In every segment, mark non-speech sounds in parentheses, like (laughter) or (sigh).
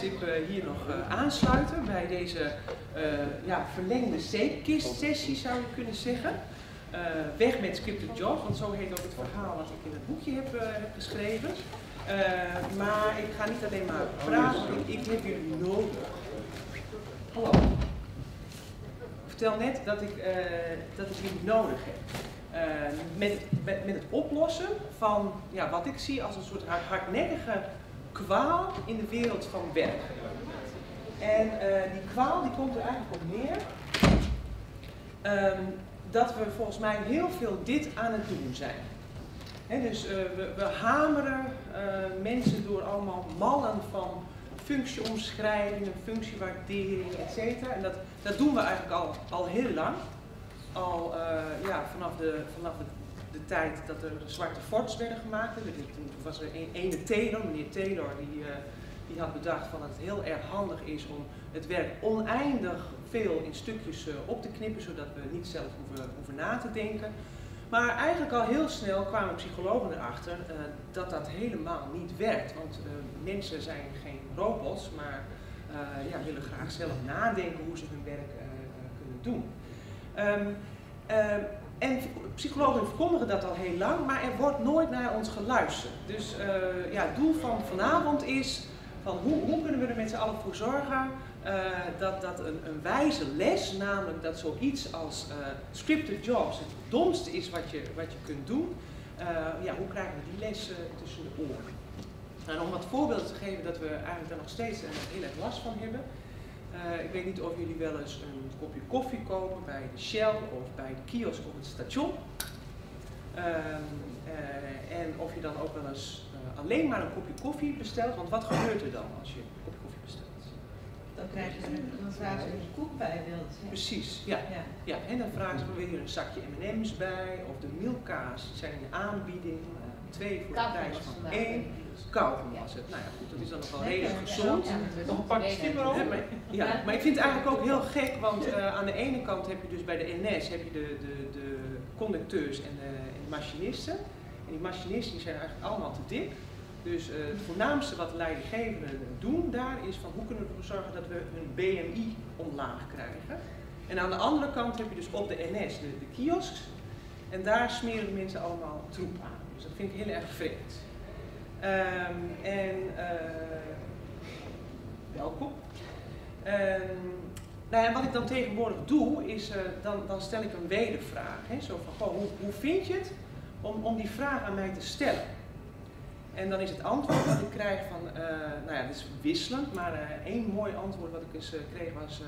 tijdstip hier nog aansluiten bij deze ja, verlengde zeepkist-sessie zou je kunnen zeggen. weg met scripted jobs, want zo heet ook het verhaal wat ik in het boekje heb, heb geschreven. maar ik ga niet alleen maar praten, ik, ik heb jullie nodig. Hallo. Vertel net dat ik, dat ik jullie nodig heb. Uh, met, met, met, het oplossen van ja, wat ik zie als een soort hardnekkige kwaal in de wereld van werk. En uh, die kwaal die komt er eigenlijk op neer um, dat we volgens mij heel veel dit aan het doen zijn. Dus uh, we, we, hameren mensen door allemaal mallen van functieomschrijvingen, functiewaardering, etc. En dat, dat doen we eigenlijk al, al heel lang al ja, vanaf, de, vanaf de, tijd dat er zwarte forts werden gemaakt. Toen was er een ene Taylor, meneer Taylor, die, uh, die had bedacht van dat het heel erg handig is om het werk oneindig veel in stukjes uh, op te knippen, zodat we niet zelf hoeven, hoeven na te denken. Maar eigenlijk al heel snel kwamen psychologen erachter dat dat helemaal niet werkt. Want mensen zijn geen robots, maar ja, willen graag zelf nadenken hoe ze hun werk kunnen doen. Um, en psychologen verkondigen dat al heel lang, maar er wordt nooit naar ons geluisterd. Dus uh, ja, het doel van vanavond is van hoe, hoe kunnen we er met z'n allen voor zorgen uh, dat, dat een, een, wijze les, namelijk dat zoiets als uh, scripted jobs het domste is wat je, wat je kunt doen, ja, hoe krijgen we die les tussen de oren? En om wat voorbeelden te geven dat we eigenlijk daar nog steeds heel erg last van hebben. Uh, ik weet niet of jullie wel eens een kopje koffie kopen bij de Shell of bij de kiosk op het station. Uh, uh, en of je dan ook wel eens eh, alleen maar een kopje koffie bestelt. Want wat gebeurt er dan als je een kopje koffie bestelt? Dan krijg je dan vragen ze een koek bij wilt. Precies, ja. ja. ja. En dan vragen ze weer een zakje M&M's bij. Of de milkaas zijn in aanbieding. twee voor de prijs van één kauwgom was het. Nou ja, goed, dat is dan nog wel redelijk gezond. Nog een pakje ja, maar, ja, maar ik vind het eigenlijk ook heel gek, want uh, aan de ene kant heb je dus bij de NS heb je de, de, de conducteurs en de, en de machinisten. En die machinisten zijn eigenlijk allemaal te dik. Dus uh, het voornaamste wat leidinggevenden doen daar is van hoe kunnen we ervoor zorgen dat we hun BMI omlaag krijgen. En aan de andere kant heb je dus op de NS de, de kiosks. En daar smeren de mensen allemaal troep aan. Dus dat vind ik heel erg vreemd. Um, en uh, welkom. Um, nou ja, wat ik dan tegenwoordig doe, is uh, dan, dan stel ik een wedervraag. Hè? Zo van, hoe, hoe vind je het om, om die vraag aan mij te stellen? En dan is het antwoord dat ik krijg van, uh, nou ja, het is wisselend, maar één mooi antwoord wat ik eens kreeg was,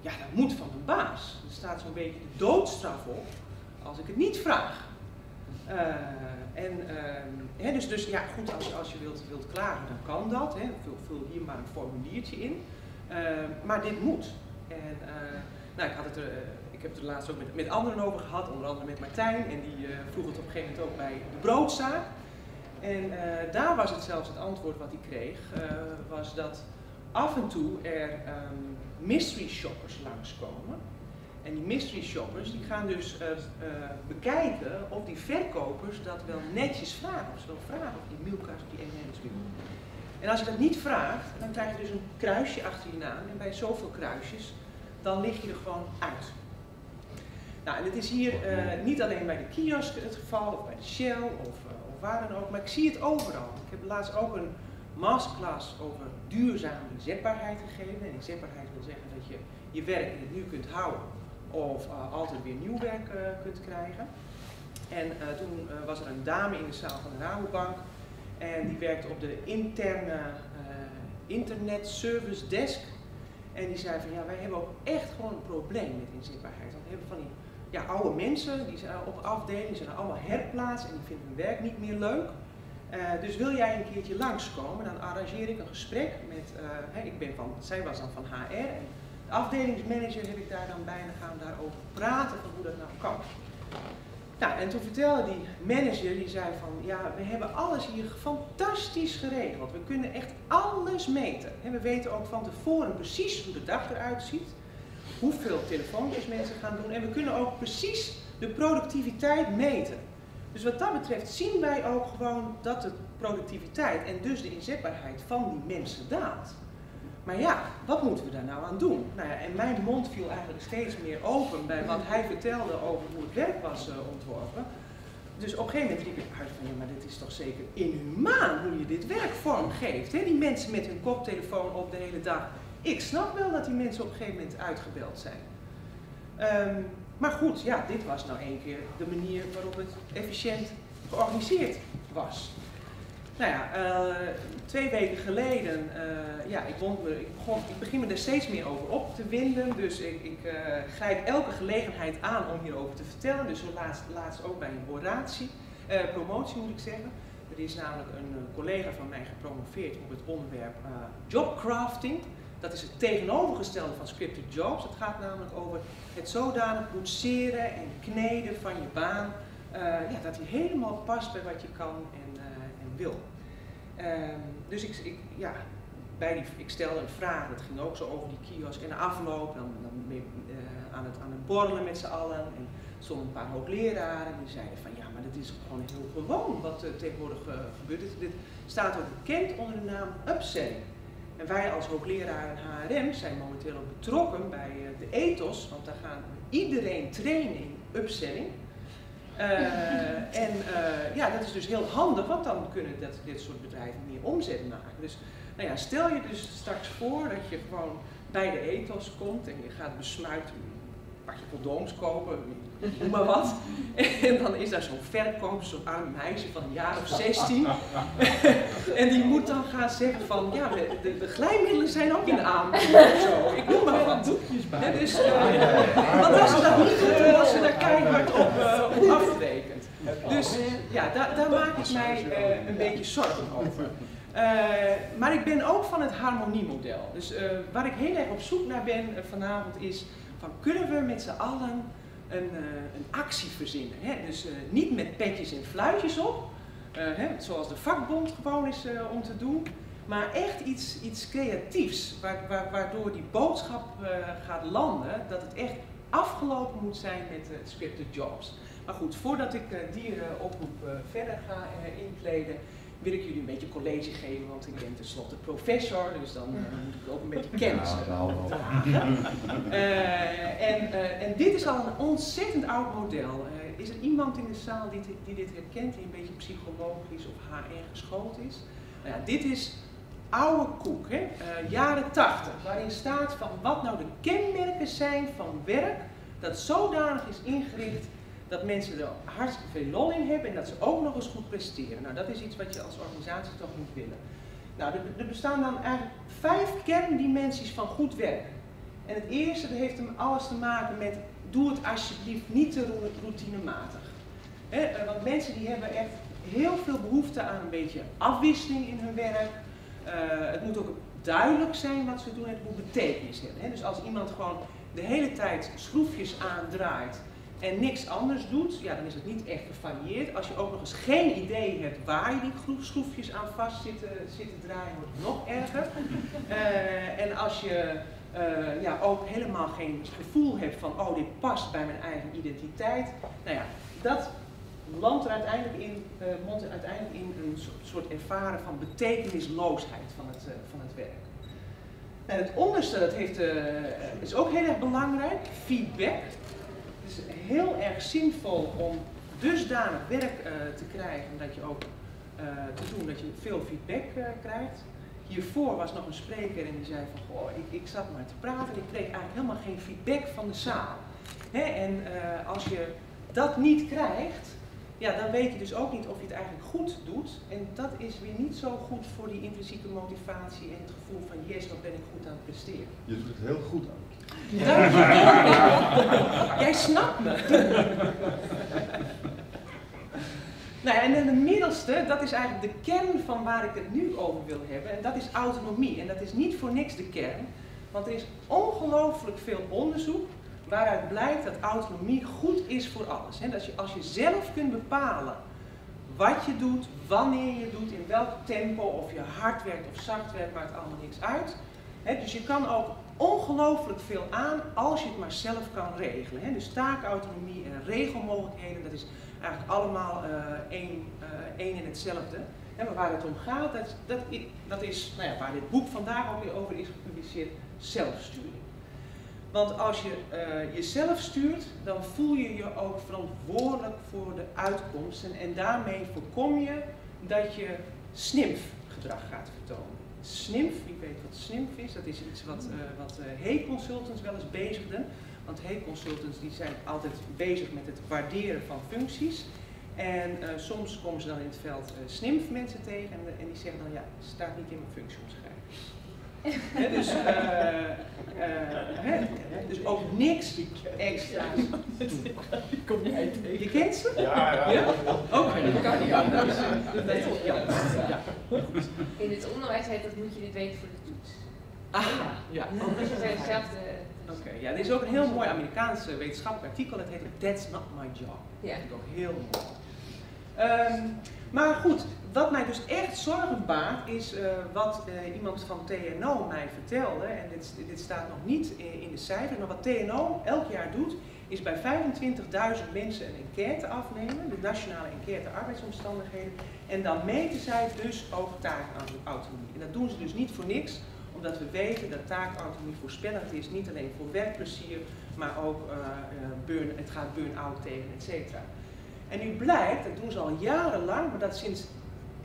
ja, dat moet van de baas. Er staat zo'n beetje de doodstraf op als ik het niet vraag. En uh, dus, dus ja, goed, als, als je wilt, wilt klagen, dan kan dat. Hè. Vul, vul hier maar een formuliertje in. Uh, maar dit moet. En uh, nou, ik, had het eh, ik heb het er laatst ook met, met anderen over gehad, onder andere met Martijn. En die eh, vroeg het op een gegeven moment ook bij de broodzaak. En daar was het zelfs het antwoord wat hij kreeg, was dat af en toe er um, mystery shoppers langskomen. En die mystery shoppers die gaan dus uh, uh, bekijken of die verkopers dat wel netjes vragen. Of ze wel vragen of die milka's of die M&M's willen. En als je dat niet vraagt, dan krijg je dus een kruisje achter je naam. En bij zoveel kruisjes, dan lig je er gewoon uit. Nou, en het is hier uh, niet alleen bij de kiosk het geval, of bij de Shell, of, of waar dan ook, maar ik zie het overal. Ik heb laatst ook een masterclass over duurzame inzetbaarheid gegeven. En inzetbaarheid wil zeggen dat je je werk in het nu kunt houden of uh, altijd weer nieuw werk uh, kunt krijgen. En uh, toen was er een dame in de zaal van de Rabobank en die werkte op de interne internet service desk. En die zei van ja, wij hebben ook echt gewoon een probleem met inzetbaarheid. Want we hebben van die ja, oude mensen, die zijn op afdeling, zijn allemaal herplaatst en die vinden hun werk niet meer leuk. Dus wil jij een keertje langskomen, dan arrangeer ik een gesprek met, ik ben van, zij was dan van HR en de afdelingsmanager heb ik daar dan bij en dan gaan daarover praten van hoe dat nou kan. Nou, en toen vertelde die manager, die zei van, ja, we hebben alles hier fantastisch geregeld. We kunnen echt alles meten. En we weten ook van tevoren precies hoe de dag eruit ziet. Hoeveel telefoontjes mensen gaan doen. En we kunnen ook precies de productiviteit meten. Dus wat dat betreft zien wij ook gewoon dat de productiviteit en dus de inzetbaarheid van die mensen daalt. Maar ja, wat moeten we daar nou aan doen? Nou ja, en mijn mond viel eigenlijk steeds meer open bij wat hij vertelde over hoe het werk was uh, ontworpen. Dus op een gegeven moment riep ik uit van, ja, maar dit is toch zeker inhumaan hoe je dit werk vormgeeft. Die mensen met hun koptelefoon op de hele dag. Ik snap wel dat die mensen op een gegeven moment uitgebeld zijn. Um, maar goed, ja, dit was nou één keer de manier waarop het efficiënt georganiseerd was. Nou ja, uh, twee weken geleden, uh, ja, ik, me, ik, begon, ik begin me er steeds meer over op te winden. Dus ik, ik uh, grijp elke gelegenheid aan om hierover te vertellen. Dus zo laatst, laatst ook bij een oratie, promotie moet ik zeggen. Er is namelijk een collega van mij gepromoveerd op het onderwerp jobcrafting. Dat is het tegenovergestelde van scripted jobs. Het gaat namelijk over het zodanig boetseren en kneden van je baan. ja, dat die helemaal past bij wat je kan wil. Um, dus ik, ik, ja, bij die, ik stelde een vraag, dat ging ook zo over die kiosk. En de afloop, dan, uh, aan, het, aan het borrelen met z'n allen. En stonden een paar hoogleraren die zeiden van ja, maar dit is gewoon heel gewoon wat uh, tegenwoordig uh, gebeurt. Dit, staat ook bekend onder de naam upselling. En wij als hoogleraar en HRM zijn momenteel ook betrokken bij de ethos, want daar gaan iedereen trainen in upselling. Uh, en uh, ja, dat is dus heel handig, want dan kunnen dat, dit soort bedrijven meer omzet maken. Dus nou ja, stel je dus straks voor dat je gewoon bij de ethos komt en je gaat besmuit een je condooms kopen, (laughs) noem maar wat. En dan is daar zo'n verkoper, zo'n arm meisje van een jaar of 16. (laughs) en die moet dan gaan zeggen van, ja, de, de glijmiddelen zijn ook in of zo. Ik noem maar wat. Ja, dus, uh, want als ze dat niet als ze daar keihard op, uh, op afrekent. Dus ja, daar, daar maak ik mij uh, een beetje zorgen over. maar ik ben ook van het harmoniemodel. Dus waar ik heel erg op zoek naar ben vanavond is, van kunnen we met z'n allen een, uh, een actie verzinnen. Hè? Dus uh, niet met petjes en fluitjes op, uh, hè, zoals de vakbond gewoon is om te doen, maar echt iets, iets creatiefs, wa wa waardoor die boodschap gaat landen dat het echt afgelopen moet zijn met scripted jobs. Maar goed, voordat ik die oproep verder ga inkleden, wil ik jullie een beetje college geven, want ik ben tenslotte professor, dus dan uh, moet ik ook een beetje kennis. Uh, (laughs) en, uh, en dit is al een ontzettend oud model. is er iemand in de zaal die, die dit herkent, die een beetje psychologisch of HR geschoold is? Nou ja, dit is oude koek, hè? jaren 80, waarin staat van wat nou de kenmerken zijn van werk dat zodanig is ingericht dat mensen er hartstikke veel lol in hebben en dat ze ook nog eens goed presteren. Nou, dat is iets wat je als organisatie toch moet willen. Nou, er, bestaan dan eigenlijk vijf kerndimensies van goed werk. En het eerste dat heeft alles te maken met doe het alsjeblieft niet te routinematig. Eh, want mensen die hebben echt heel veel behoefte aan een beetje afwisseling in hun werk. Uh, het moet ook duidelijk zijn wat ze doen en het moet betekenis hebben. He, dus als iemand gewoon de hele tijd schroefjes aandraait en niks anders doet, ja, dan is het niet echt gevarieerd. Als je ook nog eens geen idee hebt waar je die schroefjes aan vast zit, zit te draaien, wordt het nog erger. Uh, (laughs) en als je uh, ja, ook helemaal geen gevoel hebt van, oh, dit past bij mijn eigen identiteit. Nou ja, dat landt er uiteindelijk in, uh, mondt er uiteindelijk in een soort ervaren van betekenisloosheid van het, van het werk. En het onderste, dat heeft, is ook heel erg belangrijk, feedback is heel erg zinvol om dusdanig werk uh, te krijgen dat je ook uh, te doen dat je veel feedback uh, krijgt. Hiervoor was nog een spreker en die zei van goh, ik, ik zat maar te praten en ik kreeg eigenlijk helemaal geen feedback van de zaal. Hè? En als je dat niet krijgt, ja, dan weet je dus ook niet of je het eigenlijk goed doet. En dat is weer niet zo goed voor die intrinsieke motivatie en het gevoel van yes, wat ben ik goed aan het presteren. Je doet het heel goed aan. Ja. (laughs) Jij snapt me. nou en de middelste, dat is eigenlijk de kern van waar ik het nu over wil hebben. En dat is autonomie. En dat is niet voor niks de kern. Want er is ongelooflijk veel onderzoek waaruit blijkt dat autonomie goed is voor alles. He, dat je, als je zelf kunt bepalen wat je doet, wanneer je doet, in welk tempo, of je hard werkt of zacht werkt, maakt allemaal niks uit. dus je kan ook ongelooflijk veel aan als je het maar zelf kan regelen. He, dus taakautonomie en regelmogelijkheden, dat is eigenlijk allemaal uh, één, uh, één en hetzelfde. En waar het om gaat, dat, dat, is nou ja, waar dit boek vandaag ook weer over is gepubliceerd, zelfsturing. Want als je uh, jezelf stuurt, dan voel je je ook verantwoordelijk voor de uitkomsten en daarmee voorkom je dat je snimf-gedrag gaat vertonen. SNIMF, wie weet wat SNIMF is, dat is iets wat, uh, wat uh, consultants wel eens bezigden. Want hey-consultants die zijn altijd bezig met het waarderen van functies. En uh, soms komen ze dan in het veld SNIMF mensen tegen en, en, die zeggen dan ja, staat niet in mijn functieomschrijving. He, dus, uh, dus ook niks extra. Kom jij tegen? Je kent ze? Ja, ja. ja? Oké. Okay. Dat kan niet anders. Ja. Ja. In het onderwijs heet dat moet je dit weten voor de toets. Ah, ja. Dus je zijn hetzelfde. Oké, okay, ja, er is ook een heel mooi Amerikaans wetenschappelijk artikel, dat heet That's Not My Job. Ja. Dat vind ik ook heel mooi. Um, maar goed, wat mij dus echt zorgen baart is uh, wat uh, iemand van TNO mij vertelde. En dit, dit staat nog niet in, in, de cijfers, maar wat TNO elk jaar doet, is bij 25.000 mensen een enquête afnemen, de nationale enquête arbeidsomstandigheden. En dan meten zij dus over taakautonomie. En dat doen ze dus niet voor niks, omdat we weten dat taakautonomie voorspellend is, niet alleen voor werkplezier, maar ook uh, burn, het gaat burn-out tegen, et cetera. En nu blijkt, dat doen ze al jarenlang, maar dat sinds,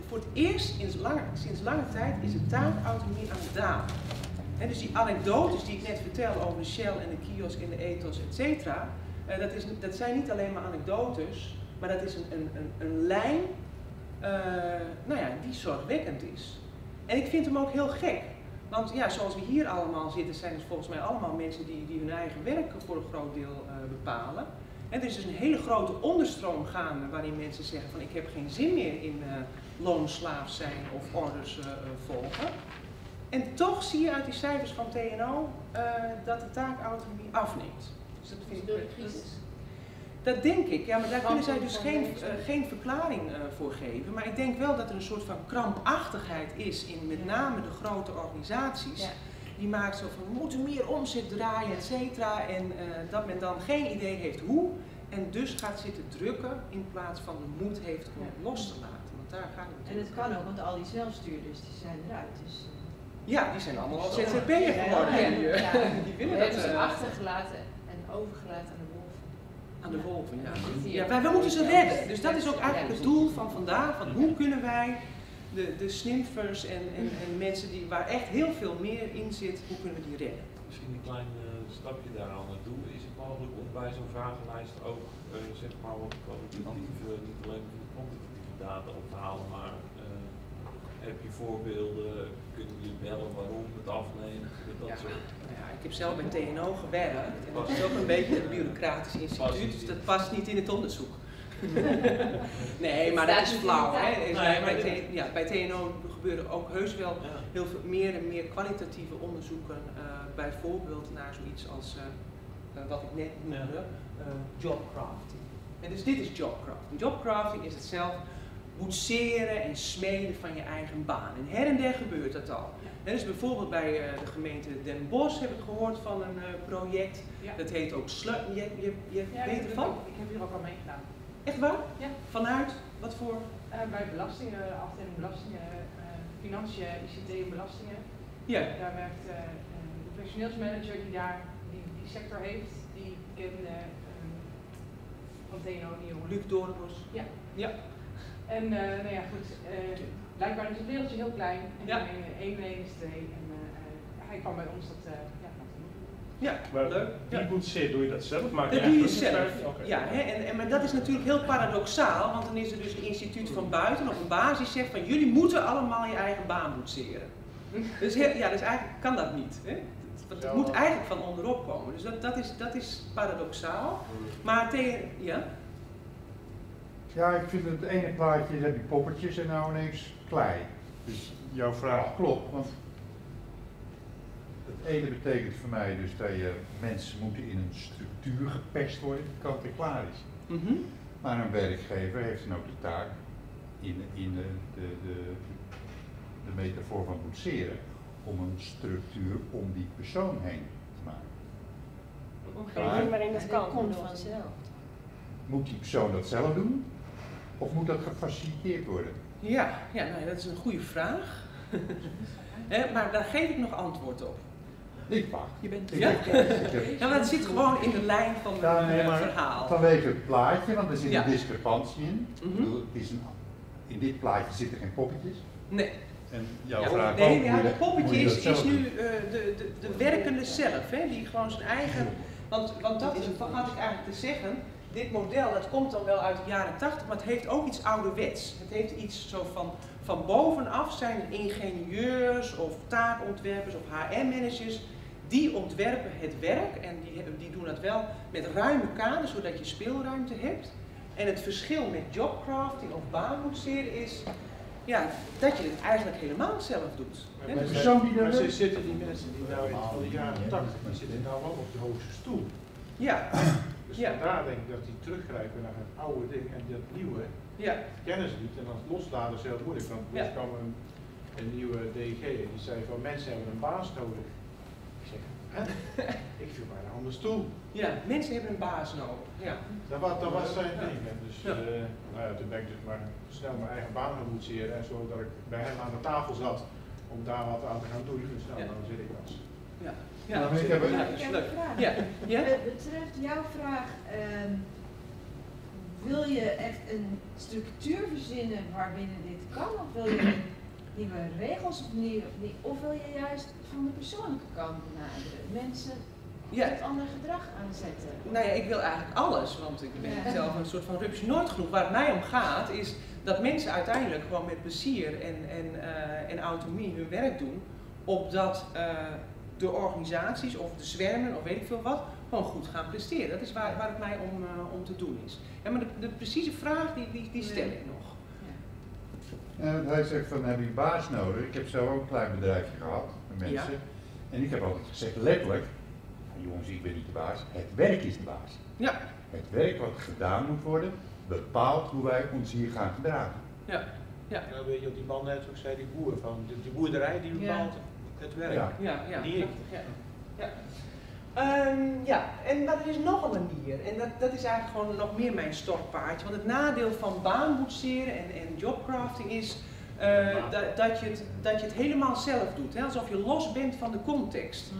voor het eerst lange, sinds lange tijd is de taakautonomie aan het dalen. En dus die anekdotes die ik net vertelde over de Shell en de kiosk en de ethos, et cetera, uh, dat, is, dat zijn niet alleen maar anekdotes, maar dat is een, een, een, lijn uh, nou ja, die zorgwekkend is. En ik vind hem ook heel gek. Want ja, zoals we hier allemaal zitten, zijn het volgens mij allemaal mensen die, die hun eigen werk voor een groot deel uh, bepalen. Er is dus een hele grote onderstroom gaande waarin mensen zeggen van ik heb geen zin meer in uh, loonslaaf zijn of orders uh, volgen. En toch zie je uit die cijfers van TNO uh, dat de taakautonomie afneemt. Dus dat vind ik door de crisis. Dat denk ik, ja, maar daar kunnen zij dus geen, geen verklaring voor geven. Maar ik denk wel dat er een soort van krampachtigheid is in met name de grote organisaties. Ja die maakt zo van we moeten meer omzet draaien, et cetera. En uh, dat men dan geen idee heeft hoe. En dus gaat zitten drukken in plaats van de moed heeft om het los te laten. Want daar gaat het En het kan ook, want al die zelfstuurders die zijn eruit. Dus, uh, ja, die zijn allemaal al ZZP'er geworden. Ja, die, ja. (laughs) die willen We dat. hebben ze achtergelaten en overgelaten aan de wolven. aan de wolven, ja. Ja. ja wij, wij moeten ze redden. Dus dat is ook eigenlijk het doel van vandaag. Van hoe kunnen wij de, de snimfers en, en, en mensen die, waar echt heel veel meer in zit, hoe kunnen we die redden? Misschien een klein uh, stapje daar al naartoe. Is het mogelijk om bij zo'n vragenlijst ook uh, zeg maar wat kwalitatieve, niet alleen kwantitatieve data op te halen, maar uh, heb je voorbeelden, kunnen jullie bellen waarom het afneemt, dat Ja. soort. Nou ja, ik heb zelf bij TNO gewerkt en dat is ook een beetje een bureaucratisch instituut, dus dat past niet in het onderzoek. (laughs) nee, maar dat is flauw. Hè? Nee, bij, maar bij, dit- T- ja, bij TNO gebeuren ook heus wel Ja. heel veel meer en meer kwalitatieve onderzoeken, eh, bijvoorbeeld naar zoiets als eh, eh, wat ik net noemde, eh, jobcrafting. En dus dit is jobcrafting. Jobcrafting is het zelf boetseren en smeden van je eigen baan. En her en der gebeurt dat al. En dus bijvoorbeeld bij eh, de gemeente Den Bosch heb ik gehoord van een eh, project. Ja. Dat heet ook Slu- Je, je, je Ja, weet ervan? ik, ik heb hier ook al meegedaan. Echt waar? Ja. Vanuit? Wat voor? Eh, bij belastingen, afdeling belastingen, eh, financiën, ICT en belastingen. Ja. Daar werkt eh, de personeelsmanager die daar die, die sector heeft, die kende van die jongen. Luc Doornbos. Ja. Ja. En nou ja, goed, blijkbaar is het wereldje heel klein. En Ja. 1 en 1 is 2. En hij kwam bij ons dat ja, Maar leuk. die Ja. boetseer, doe je dat zelf? Maak Dat je doe je zelf. Ja, hè? En, en, maar dat is natuurlijk heel paradoxaal, want dan is er dus een instituut van buiten op een basis zegt van jullie moeten allemaal je eigen baan boetseren. Dus, heel, ja, dus eigenlijk kan dat niet. Hè? Het, het moet eigenlijk van onderop komen. Dus dat, dat, is, dat is paradoxaal. Maar tegen, ja? Ja, ik vind het ene plaatje, daar heb je poppetjes en nou ineens klei. Dus jouw vraag klopt, want het ene betekent voor mij dus dat je mensen moeten in een structuur gepest worden, kant en klaar is. Mhm. Maar een werkgever heeft dan ook de taak in, in de, de, de, de metafoor van boetseren om een structuur om die persoon heen te maken. Omgeving waarin dat kan. dat komt vanzelf. Moet die persoon dat zelf doen? Of moet dat gefaciliteerd worden? Ja, ja nou, dat is een goede vraag. (laughs) Hè, maar daar geef ik nog antwoord op. Ik mag. Je bent ja? heb- ik heb- ja, maar het zit gewoon in de lijn van het Ja, nee, verhaal. Vanwege het plaatje, want er zit Ja. een discrepantie in. Ik Mhm. bedoel, het is een, in dit plaatje zitten geen poppetjes. Nee, En jouw ja, vraag nee, ook, ja, de dat- poppetje je is, dat nu eh, de, de, de werkende zelf, hè, die gewoon zijn eigen. Want, want dat is, wat had ik eigenlijk te zeggen. Dit model, dat komt dan wel uit de jaren 80, maar het heeft ook iets ouderwets. Het heeft iets zo van, van bovenaf zijn ingenieurs of taakontwerpers of HR-managers, die ontwerpen het werk en die, die doen dat wel met ruime kaders, zodat je speelruimte hebt. En het verschil met jobcrafting of baanboetseren is ja, dat je het eigenlijk helemaal zelf doet. De dus- Maar ze zitten die mensen die nou in van de jaren 80, die zitten nou wel op de hoogste stoel. Ja, Dus Ja. vandaar denk ik dat die teruggrijpen naar het oude ding en dat nieuwe ja, kennen ze niet. En dan loslaten is heel moeilijk. Want Ja. er kwam een, een nieuwe DG en die zei van mensen hebben een baas nodig. Ik zeg, hè? ik viel bijna aan de stoel. ja, mensen hebben een baas nodig. Ja, Dat was, dat was zijn ding. Dus Ja. eh, nou ja, toen ben ik dus maar snel mijn eigen baan gaan boetseren. En zodat ik bij hem aan de tafel zat om daar wat aan te gaan doen. Dus nou, Ja. dan zit ik was. ja. Ja, ja, maar ik heb een- vraag. Ja, ja? Wat betreft jouw vraag, ehm, wil je echt een structuur verzinnen waarbinnen dit kan? Of wil je nieuwe regels of, nieuw, nie- of wil je juist van de persoonlijke kant benaderen? Mensen Ja, het ander gedrag aanzetten? nou ja, ik wil eigenlijk alles, want ik ben Ja. zelf een soort van rupsje nooit genoeg. Waar het mij om gaat, is dat mensen uiteindelijk gewoon met plezier en, en, eh, en autonomie hun werk doen, opdat eh, de organisaties of de zwermen of weet ik veel wat, gewoon goed gaan presteren. Dat is waar, waar het mij om, eh, om te doen is. Ja, maar de, de precieze vraag, die, die, die stel ik nog. Want hij zegt van heb je een baas nodig. Ik heb zelf ook een klein bedrijfje gehad met Ja. mensen. En ik heb altijd gezegd, letterlijk, jongens, ik ben niet de baas, het werk is de baas. Ja, Het werk wat gedaan moet worden, bepaalt hoe wij ons hier gaan gedragen. ja, ja. En dan weet je op die man net ook zei, die boer van, die, boerderij die Ja. bepaalt het werk. Ja. Ja, ja. Niet ik. Ja. Ja. Ehm, ja, en maar er is nog een manier. En dat, dat is eigenlijk gewoon nog meer mijn stokpaardje. Want het nadeel van baanboetseren en, en jobcrafting is eh, dat, dat, je het, dat je het helemaal zelf doet. Hè? Alsof je los bent van de context.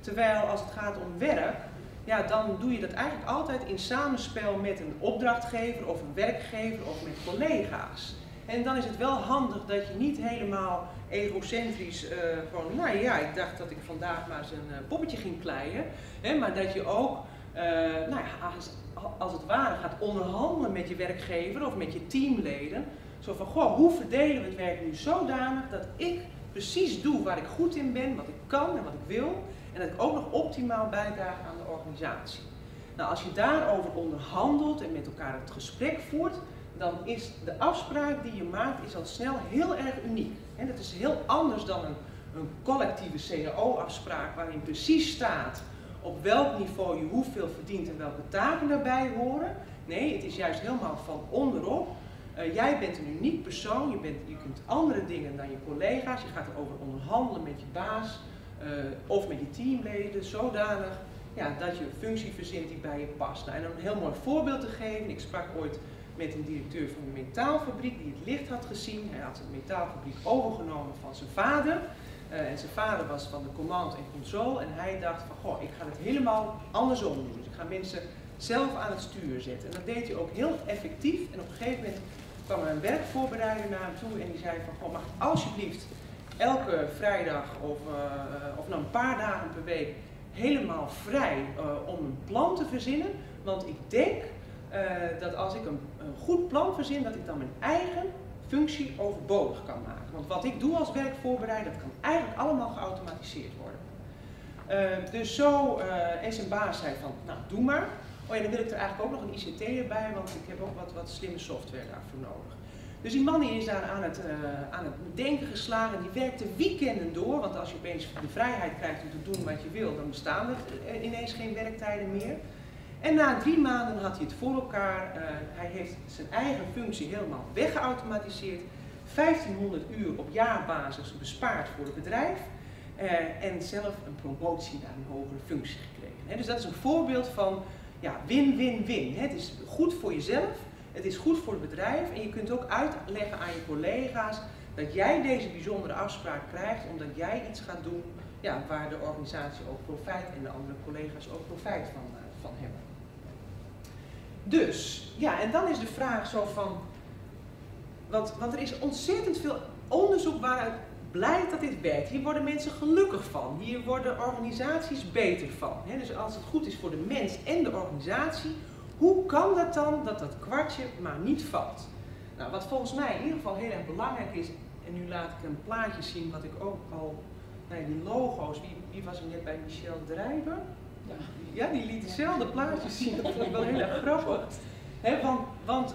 Terwijl als het gaat om werk, ja, dan doe je dat eigenlijk altijd in samenspel met een opdrachtgever of een werkgever of met collega's. En dan is het wel handig dat je niet helemaal egocentrisch eh van, nou ja, ik dacht dat ik vandaag maar eens een eh, poppetje ging kleien. Hè, maar dat je ook, eh, nou ja, als, als het ware gaat onderhandelen met je werkgever of met je teamleden. Zo van, goh, hoe verdelen we het werk nu zodanig dat ik precies doe waar ik goed in ben, wat ik kan en wat ik wil. En dat ik ook nog optimaal bijdraag aan de organisatie. Nou, als je daarover onderhandelt en met elkaar het gesprek voert, dan is de afspraak die je maakt is al snel heel erg uniek. En dat is heel anders dan een, een collectieve CAO-afspraak waarin precies staat op welk niveau je hoeveel verdient en welke taken daarbij horen. Nee, het is juist helemaal van onderop. Eh, jij bent een uniek persoon, je, bent, je kunt andere dingen dan je collega's, je gaat erover onderhandelen met je baas eh, of met je teamleden, zodanig ja, dat je een functie verzint die bij je past. Nou, en om een heel mooi voorbeeld te geven, ik sprak ooit met een directeur van een metaalfabriek die het licht had gezien. Hij had de metaalfabriek overgenomen van zijn vader. Eh, en zijn vader was van de command en control. En hij dacht van, goh, ik ga het helemaal andersom doen. Dus ik ga mensen zelf aan het stuur zetten. En dat deed hij ook heel effectief. En op een gegeven moment kwam er een werkvoorbereider naar hem toe en die zei van, goh, mag ik alsjeblieft elke vrijdag of, eh, of nou een paar dagen per week helemaal vrij eh, om een plan te verzinnen. Want ik denk eh, dat als ik een, een goed plan verzin, dat ik dan mijn eigen functie overbodig kan maken. Want wat ik doe als werkvoorbereider, dat kan eigenlijk allemaal geautomatiseerd worden. Eh, dus zo, eh, en zijn baas zei van, nou doe maar. Oh ja, dan wil ik er eigenlijk ook nog een ICT erbij, want ik heb ook wat, wat slimme software daarvoor nodig. Dus die man die is daar aan het, aan het denken geslagen, die werkte weekenden door, want als je opeens de vrijheid krijgt om te doen wat je wil, dan bestaan er ineens geen werktijden meer. En na drie maanden had hij het voor elkaar. eh, hij heeft zijn eigen functie helemaal weggeautomatiseerd. 1500 uur op jaarbasis bespaard voor het bedrijf. eh, en zelf een promotie naar een hogere functie gekregen. Dus dat is een voorbeeld van win-win-win. Het is goed voor jezelf, Het is goed voor het bedrijf en je kunt ook uitleggen aan je collega's dat jij deze bijzondere afspraak krijgt omdat jij iets gaat doen ja, waar de organisatie ook profijt en de andere collega's ook profijt van, eh, van hebben. Dus, ja, en dan is de vraag zo van, want, er is ontzettend veel onderzoek waaruit blijkt dat dit werkt. Hier worden mensen gelukkig van. Hier worden organisaties beter van. dus als het goed is voor de mens en de organisatie, hoe kan dat dan dat dat kwartje maar niet valt? Nou, wat volgens mij in ieder geval heel erg belangrijk is, en nu laat ik een plaatje zien wat ik ook al, nou die logo's, wie, wie was er net bij Michel Drijver? Ja. die liet dezelfde plaatjes zien, dat vond ik wel heel erg grappig. want, want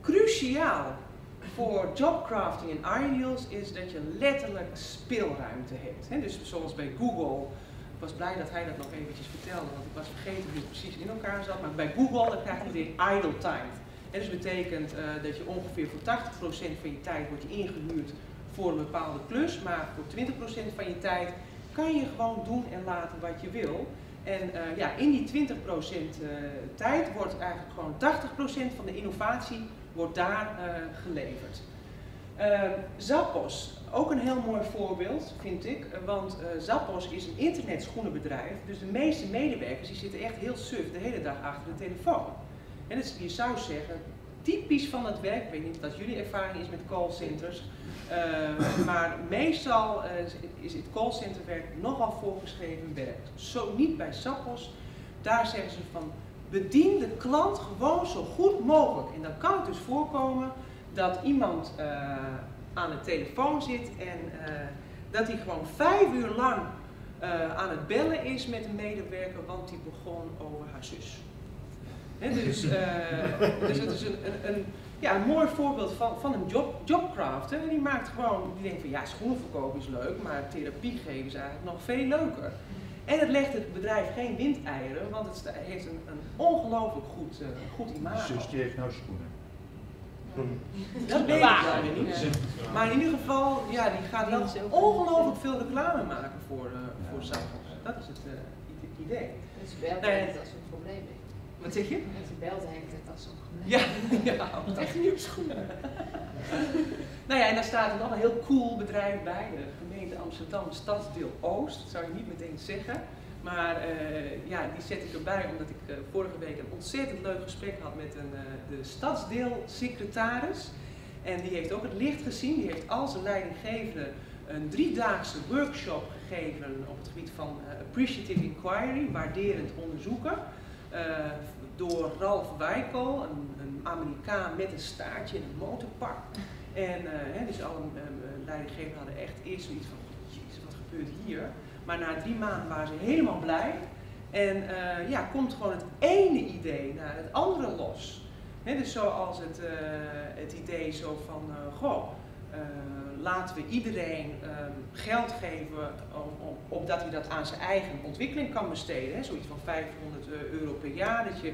cruciaal voor jobcrafting en ideals is dat je letterlijk speelruimte hebt. dus zoals bij Google, ik was blij dat hij dat nog eventjes vertelde, want ik was vergeten hoe het precies in elkaar zat. Maar bij Google dan krijg je weer idle time. En dus betekent uh, dat je ongeveer voor 80% van je tijd wordt ingehuurd voor een bepaalde klus, maar voor 20% van je tijd kan je gewoon doen en laten wat je wil. En uh, ja, in die 20% uh, tijd wordt eigenlijk gewoon 80% van de innovatie wordt daar uh, geleverd. Uh, Zappos, ook een heel mooi voorbeeld vind ik, want Zappos is een internetschoenenbedrijf, dus de meeste medewerkers die zitten echt heel suf de hele dag achter de telefoon. En je zou zeggen, typisch van het werk, ik weet niet wat jullie ervaring is met callcenters, maar meestal is het callcenterwerk nogal voorgeschreven werk. Zo niet bij Zappos, daar zeggen ze van bedien de klant gewoon zo goed mogelijk. En dan kan het dus voorkomen dat iemand uh, aan de telefoon zit en uh, dat hij gewoon vijf uur lang uh, aan het bellen is met een medewerker, want die begon over haar zus. He, dus, (laughs) dus het is een, een, een, ja, een mooi voorbeeld van, van een job, jobcrafter. En die maakt gewoon, die denkt van ja, schoenen verkopen is leuk, maar therapie geven is eigenlijk nog veel leuker. En het legt het bedrijf geen windeieren, want het heeft een, een ongelooflijk goed, uh, goed imago. Zusje heeft nou schoenen. Dat weet ik wel niet. Maar in ieder geval, ja, die gaat wel ongelooflijk veel reclame maken voor, uh, voor Zappos. Dat is het uh, idee. Dus belt nee. als een probleem. Wat zeg je? Ze belt de hele tijd als een probleem Ja, ja echt nieuwe schoenen. (laughs) nou ja, en daar staat er nog een heel cool bedrijf bij, de gemeente Amsterdam, stadsdeel Oost, dat zou je niet meteen zeggen. Maar uh, ja, die zet ik erbij omdat ik uh, vorige week een ontzettend leuk gesprek had met een, uh, de stadsdeelsecretaris. En die heeft ook het licht gezien, die heeft al zijn leidinggevende een driedaagse workshop gegeven op het gebied van appreciative inquiry, waarderend onderzoeken. Door Ralf Weikel, een, een, Amerikaan met een staartje in een motorpak. En hè, dus alle leidinggevenden hadden echt eerst zoiets van, jezus, wat gebeurt hier? Maar na drie maanden waren ze helemaal blij. En ja, komt gewoon het ene idee naar het andere los. Dus zoals het, het idee zo van, goh, laten we iedereen ehm, geld geven op, opdat hij dat aan zijn eigen ontwikkeling kan besteden. Zoiets van 500 euro per jaar, dat je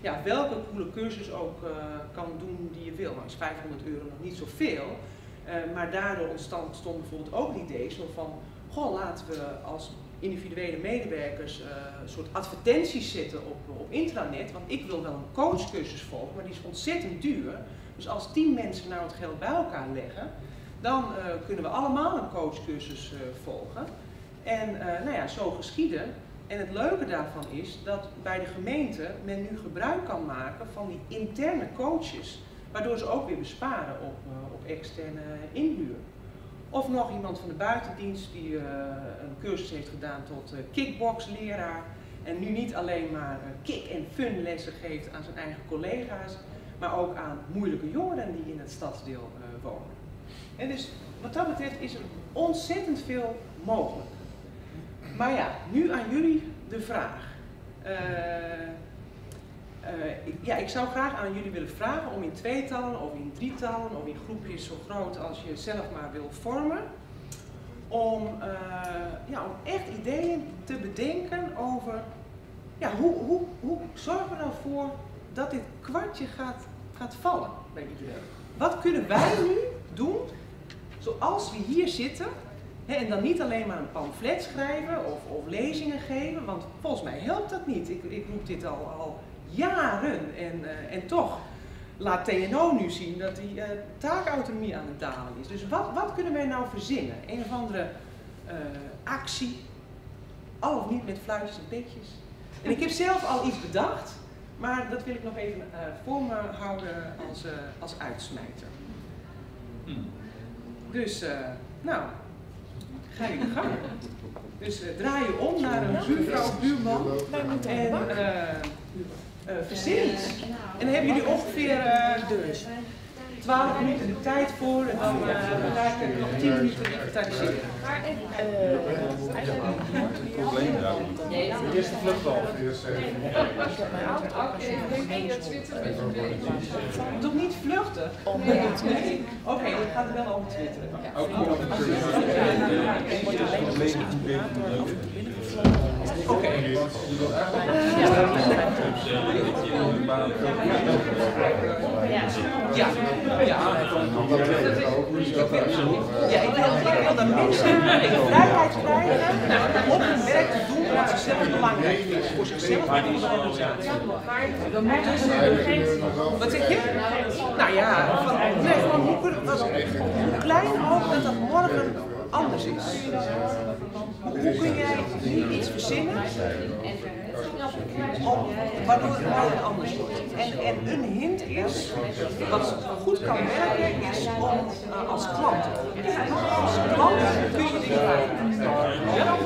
ja, welke coole cursus ook kan doen die je wil. Nou is 500 euro nog niet zoveel, maar daardoor ontstond, stond bijvoorbeeld ook het idee zo van, goh, laten we als individuele medewerkers uh, een soort advertenties zetten op, op intranet. Want ik wil wel een coachcursus volgen, maar die is ontzettend duur. Dus als tien mensen nou het geld bij elkaar leggen, dan uh, kunnen we allemaal een coachcursus uh, volgen. En nou ja, zo geschieden. En het leuke daarvan is dat bij de gemeente men nu gebruik kan maken van die interne coaches, waardoor ze ook weer besparen op, op externe inhuur. Of nog iemand van de buitendienst die een cursus heeft gedaan tot kickboxleraar. En nu niet alleen maar kick- en fun lessen geeft aan zijn eigen collega's, maar ook aan moeilijke jongeren die in het stadsdeel wonen. En dus wat dat betreft is er ontzettend veel mogelijk. Maar ja, nu aan jullie de vraag. Uh, ik, ja, ik zou graag aan jullie willen vragen om in tweetallen of in drietallen of in groepjes zo groot als je zelf maar wil vormen. Om, uh, ja, om echt ideeën te bedenken over ja, hoe, hoe, hoe zorgen we nou voor dat dit kwartje gaat, gaat vallen bij iedereen. Wat kunnen wij nu doen zoals we hier zitten en dan niet alleen maar een pamflet schrijven of, of, lezingen geven, want volgens mij helpt dat niet. Ik, ik roep dit al, al jaren. En, uh, en toch laat TNO nu zien dat die eh, taakautonomie aan het dalen is. Dus wat, wat kunnen wij nou verzinnen? Een of andere eh, actie, al of niet met fluitjes en petjes. En ik heb zelf al iets bedacht, maar dat wil ik nog even eh, voor me houden als, eh, als uitsmijter. Dus, eh, nou, ga je gang. Dus eh, draai je om naar een buurvrouw buurman en eh eh, verzin iets. En dan hebben jullie ongeveer eh 12 minuten de tijd voor en dan eh ga ik nog 10 minuten digitaliseren. Probleem daar. De eerste vluchtbal. Doe niet vluchten. Oké, dan gaat het wel over twitteren. Ook niet Ja, ja. Ja, ik wil, ik wil dat mensen de vrijheid krijgen om hun werk te doen wat ze zelf belangrijk vinden. Voor zichzelf en voor de organisatie. Wat zeg je? Nou ja, van, nee, gewoon hoe, hoe klein ook dat dat morgen anders is. Hoe, hoe kun jij nu iets verzinnen om, waardoor het morgen anders wordt? En, en een hint is, wat goed kan werken, is om eh, als klant. Als klant kun je dit krijgen. Ja?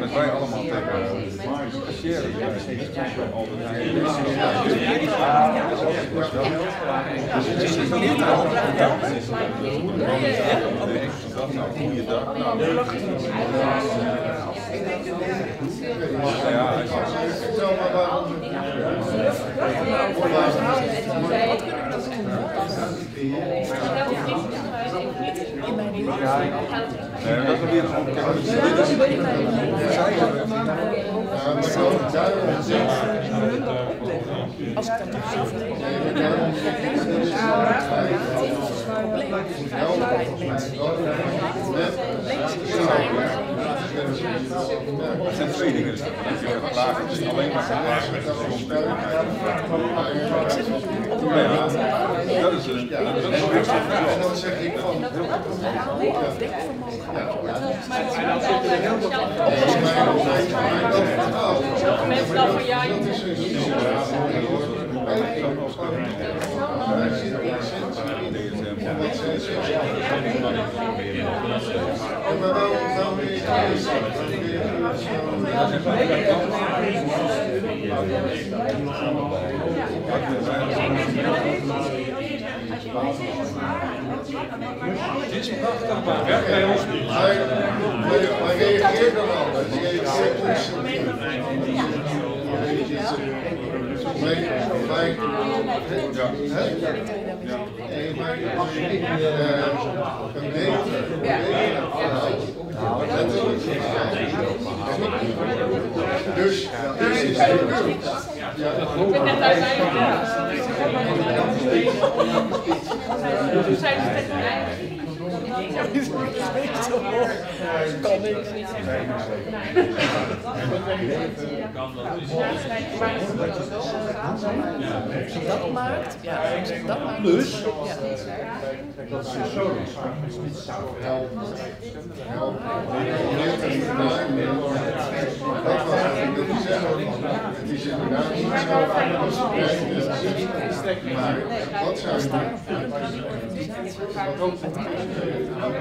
Dat wij allemaal tegen share Goeiedag. Ja, nee, dat is weer een Als ik dan toch even Er zijn twee dingen. Dat je is alleen maar. Ja, dat is een. Dat is een En dan zeg ik van, Mensen dan van ja, Het is prachtig, maar werkt bij ons niet. Maar, maar, reageer dan anders. Reageer constructief. Maar, Dus, dus is het Ik ben net uiteindelijk. Hoe zijn ze tegen? Kan niks. Kan dat is Als je dat maakt, ja, dat maakt. Plus, ja. dat is zo helpen. Helpen. Dat was eigenlijk dat. Het is inderdaad niet zo. Maar wat zou je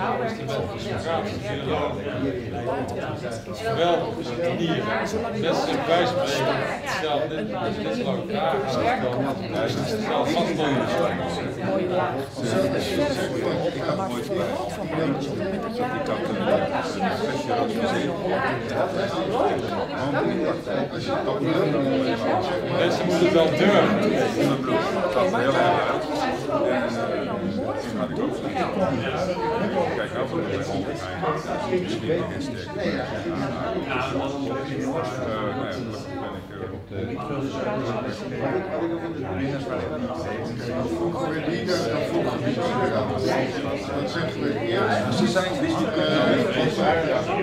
Mensen lang vragen dan. Ja, het is. Mooie laag. Moment dat je Mensen moeten wel durven. Kijk, nou voor de je die Dan zeggen we eerst. Ze zijn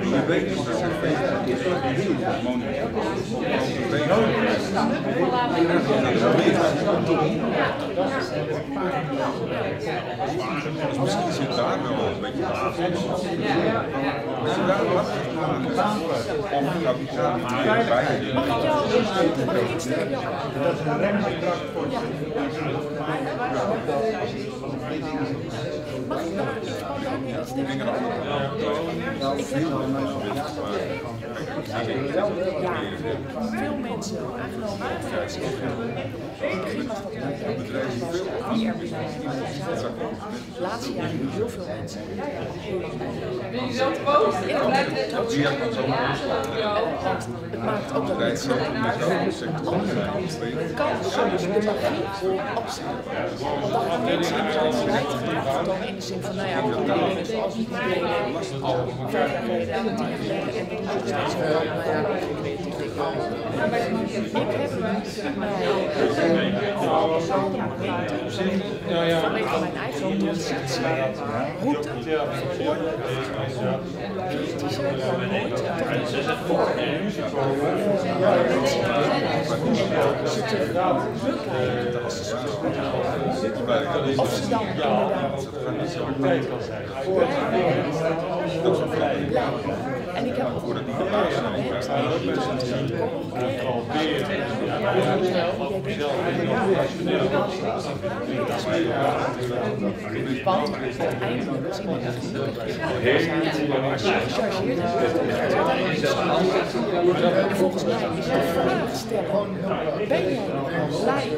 Je weet niet dat ze Dus misschien zit daar wel een beetje. Als daar wat of kapitaal bij Dat is een rembedrag voor Veel mensen aangenomen aanvullen zich begin was dat er binnen de laatste jaren heel veel mensen Ben je zo boos? Ik Het maakt ook dat mensen het kan soms de magie. Want dan gaan mensen inderdaad verwijt gedrag tonen in de zin van, nou ja, het en nog nou ja, ik weet het. Ik heb mij vanwege mijn eigen positie, route, verantwoordelijk, kritischer dan nooit of ze dan inderdaad en ik heb ook Want uiteindelijk is iemand gechargeerd en volgens mij is de vraag stellen, ben jij blij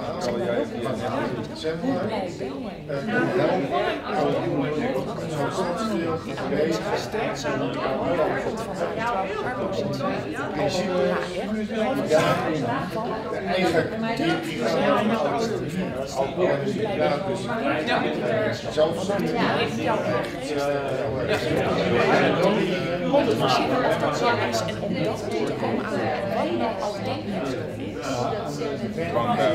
kwaad. En de arbeidspositie. Ja, Eigenlijk, die, gaan zelfs en om dat te komen aan. Daar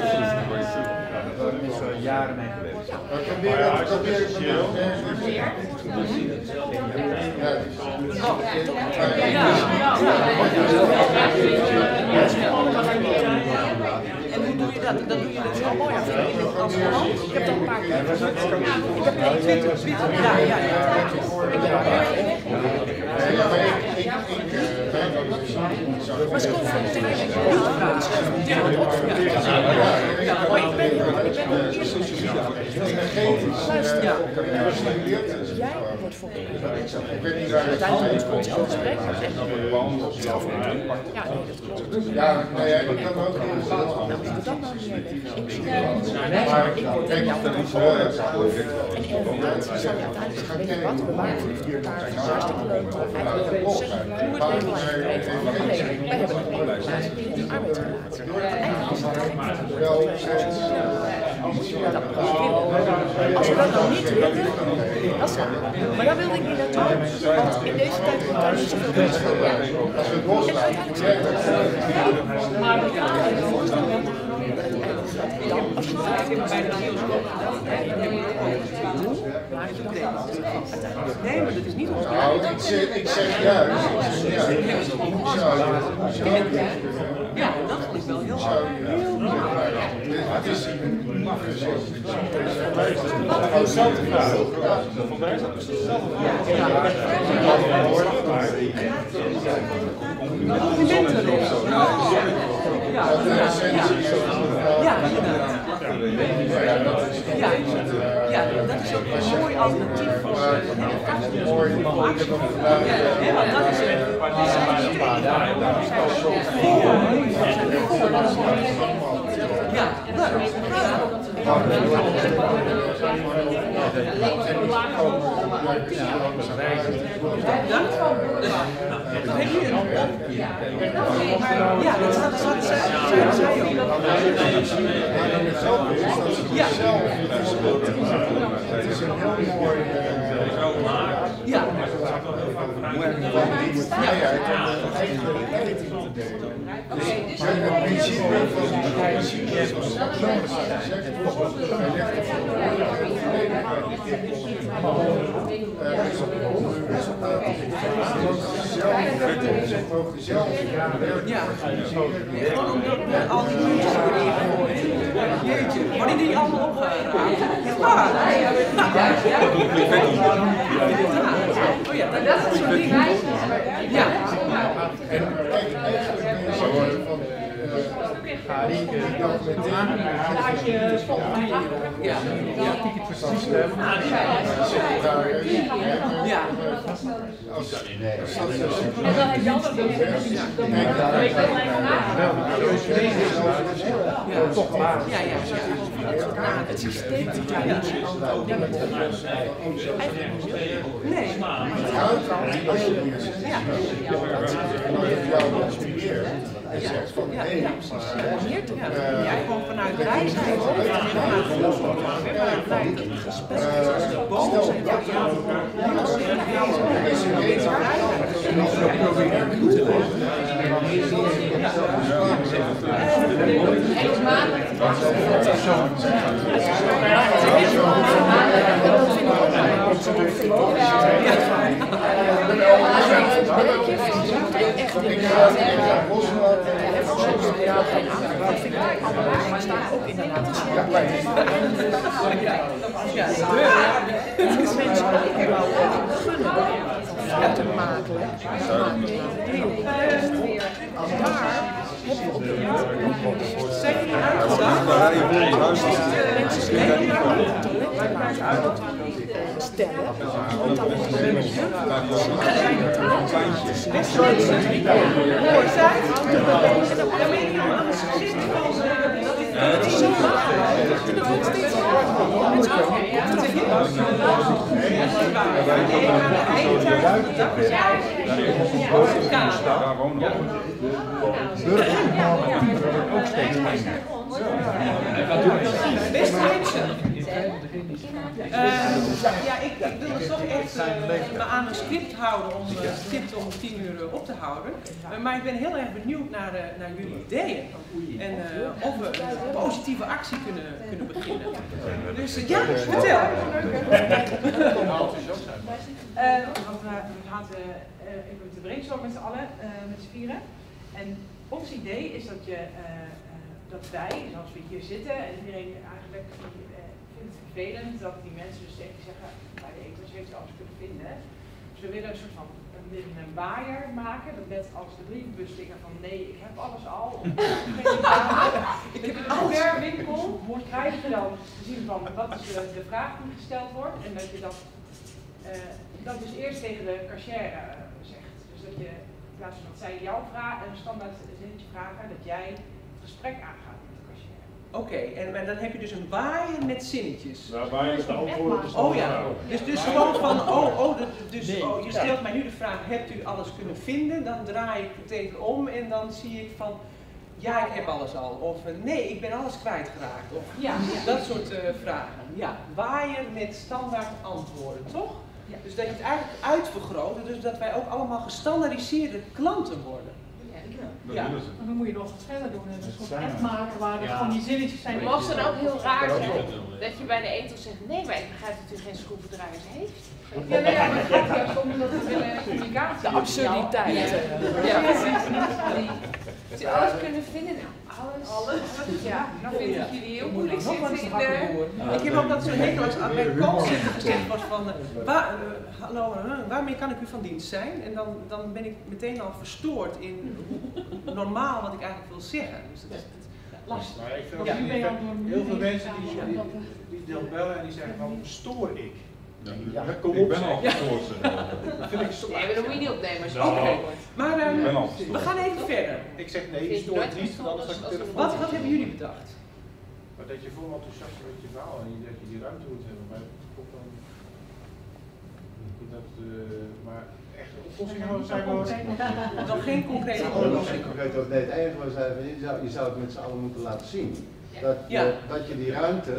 is er jaren mee geweest. Probeer het, probeer het En hoe doe je dat? Dat doe je dus al mooi. Ik heb dat een paar keer. Ik heb dat Twitter, Twitter. Ja, ja, ja. Ik ben maar ze confronteren Ja, maar ik ben ik ben Luister, ja. Jij wordt voor Uiteindelijk je ons gesprek Ja, dat. Ja, nou ja, ik kan ook heel veel. Nou, dat nou. Maar Ik word in jouw En inderdaad, zou je uiteindelijk wat, we waren voor elkaar hartstikke leuk, eigenlijk hoe het leven gekregen. Wij hebben de het Als we dat nou niet willen, dat is raar. Maar daar wilde ik niet naartoe, want in deze tijd kan je niet zoveel mensen En uiteindelijk zeg ik Maar we gaan je voorstellen dan, als je Nee, maar dat is niet ons Nou, ik zeg, ik zeg juist. Ja, Ja, dat vond ik wel heel zou heel Het is Complimenten of zo. Ja, ja, ja, inderdaad. Ja, ja, dat is ook een mooi alternatief voor Ja, dat is het. Ja, voor. Dat staat, dat staat, zij ook. Ja. Het is een heel mooi eh, Ja. Dus het principe van Ja. Gewoon omdat we al die mensen worden ingegooid. Jeetje, worden die allemaal opgeraapt? Ja. Oh ja, dat, Dat is die wijze. Ja. En kijk, eigenlijk ben je zo van eh, die die documentaire Ja. secretaris. Ja. Als als En dan heb je altijd nog Ja, toch maar. Ja, ja, ja. Het systeem Nee. als je dingen zegt, en als je jou inspireert en zegt van hé, maar Ja, gewoon vanuit wijsheid. Vanuit voorstel. Vanuit dat gesprek is. De boom zijn van jou. Ook inderdaad Ja, Het is mensen ook wel gunnen om te maken. Maar heel best. Daar hebben we op de Zijn jullie uitgedacht? mensen zijn daar om talenten maken. Stellen. Want dan is het Beste mensen, hoor zij? Ja, maar jullie aan het gezicht. Dat is zo makkelijk. Dat we ook steeds Mensen Dat zeg je ook. Nee, maar de eindtijd van de is Daar wonen we ook. ook steeds kleiner. Beste mensen. Eh, ja, ik, ik wil het toch echt eh, me aan een script houden om uh, stipt om tien uur eh, op te houden. Eh, maar ik ben heel erg benieuwd naar, eh, naar jullie ideeën. En eh, of we een positieve actie kunnen, kunnen beginnen. Dus eh, ja, vertel. Eh, want we, eh, eh, even te brainstormen met z'n allen, eh, met z'n vieren. En ons idee is dat, je, eh, eh, dat wij, zoals we hier zitten, en iedereen eigenlijk die, eh, vindt het vervelend dat die mensen dus tegen zeggen, bij de eters heeft u alles kunnen vinden. Dus we willen een soort van een, een waaier maken, dat net als de brievenbus liggen van nee, ik heb alles al. (laughs) Ik heb een per winkel, krijg je dan te zien van wat is de, de vraag die gesteld wordt en dat je dat eh, dat dus eerst tegen de cashier eh, zegt. Dus dat je in plaats van dat zij jou vragen, een standaard zinnetje vragen, dat jij het gesprek aangaat met. Oké, en, en dan heb je dus een waaier met zinnetjes. Nou, waar is de antwoorden op de Oh ja, dus, dus gewoon van, oh, oh, dus, oh, je stelt mij nu de vraag, hebt u alles kunnen vinden? Dan draai ik het even om en dan zie ik van, ja, ik heb alles al. Of eh, nee, ik ben alles kwijtgeraakt. Of Ja. dat soort eh, vragen. Ja, waaier met standaard antwoorden, toch? Ja. Dus dat je het eigenlijk uitvergroot, dus dat wij ook allemaal gestandaardiseerde klanten worden. Dat Ja. ze. Dan moet je nog wat verder doen en een soort app maken waar er van die zinnetjes zijn. Het mag dan ook heel raar zijn dat je bij de etel zegt, nee, maar ik begrijp dat u geen schroevendraaiers heeft. Ja, nee, ja, maar het gaat juist om dat we willen communicatie. De absurditeit. Ja, precies. Dat u alles kunnen vinden. Nou, alles. Alles. Ja, dan vind ik jullie heel moeilijk zitten in de... Ik heb ook dat zo'n hekel als aan mijn kant zitten gezegd was van, eh, waar, eh, hallo, eh, waarmee kan ik u van dienst zijn? En dan, dan ben ik meteen al verstoord in normaal wat ik eigenlijk wil zeggen. Dus dat is lastig. Maar ik vind Ja. dat heel veel- heel veel mensen die, die, die dan bellen en die zeggen van stoor ik. Ja, kom Ik op. ben al. Dat vind ik zo. Nee, maar dat moet je niet opnemen als je Nou. Maar eh, Ik we gaan even verder. Ik zeg nee, je stoor nooit niet, ik telefoon. Wat, wat hebben jullie bedacht? Maar dat je vol enthousiast met je verhaal en dat je die ruimte moet hebben. Maar ook dan, dat, uh, maar echt oplossingen zijn wel... Nog geen concrete oplossingen. Nee, het enige was je zou, je zou het met z'n allen moeten laten zien. Dat, ja. je, dat je die ruimte,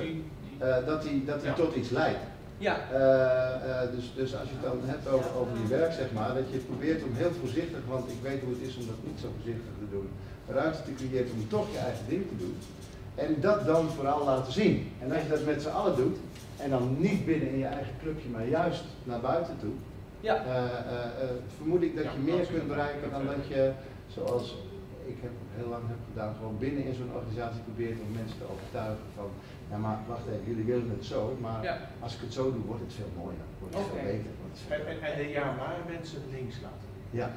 uh, dat die, dat die ja. tot iets leidt. Ja. Uh, uh, dus, dus als je het dan hebt over, over die werk, zeg maar, dat je probeert om heel voorzichtig, want ik weet hoe het is om dat niet zo voorzichtig te doen, ruimte te creëren om toch je eigen ding te doen. En dat dan vooral laten zien. En als je dat met z'n allen doet, en dan niet binnen in je eigen clubje, maar juist naar buiten toe, ja. uh, vermoed ik dat je meer kunt bereiken dan dat je, zoals ik heb heel lang heb gedaan, gewoon binnen in zo'n organisatie probeert om mensen te overtuigen van, ja maar wacht even, jullie willen het zo, maar ja. als ik het zo doe, wordt het veel mooier, wordt het okay. veel beter. Wordt het veel en, en, de ja maar mensen links laten. Ja.